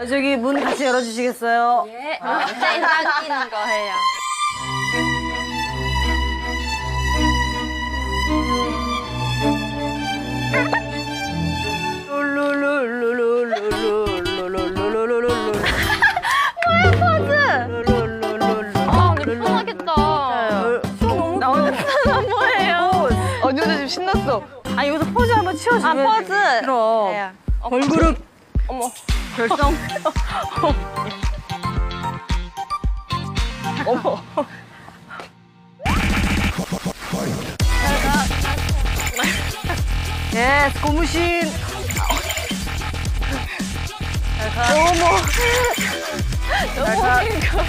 아, 저기 문 같이 열어주시겠어요? 예. 갑자기 거예요. 신났어. 아 여기서 포즈 한번 치워주면. 아, 포즈. 들어. 걸그룹 어머. 결성 어머. 예스 고무신 너무 웃긴 거.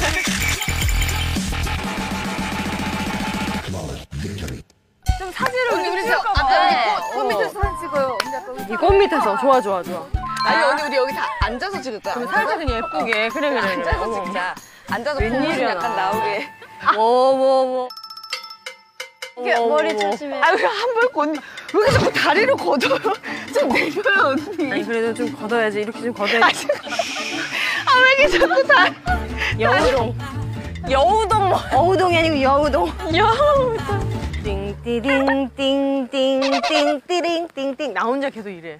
좀 사진을 언니 우리 저 아, 아까 꽃, 꽃 밑에서 사진 찍어요. 언니 아까 여기. 이꽃 밑에서 좋아 좋아 좋아 아니 언니 우리 여기 다 앉아서 찍을 거야. 그럼 살짝 그냥 예쁘게 그래 그래 그래 앉아서. 찍자. 앉아서 웬일이야, 보면 약간 나. 나오게. 워워워 이게 머리 조심해. 아유 한벌 언니 왜 이렇게 자꾸 다리를 걷어요? 좀 내려요 언니. 아니 그래도 좀 걷어야지 이렇게 좀 걷어야지 아왜 이렇게 자꾸 다 여우동 여우동 뭐. 어우동이 아니고 여우동 여우동. 띵띠링 띵띵띵띵띵띵 나 혼자 계속 이래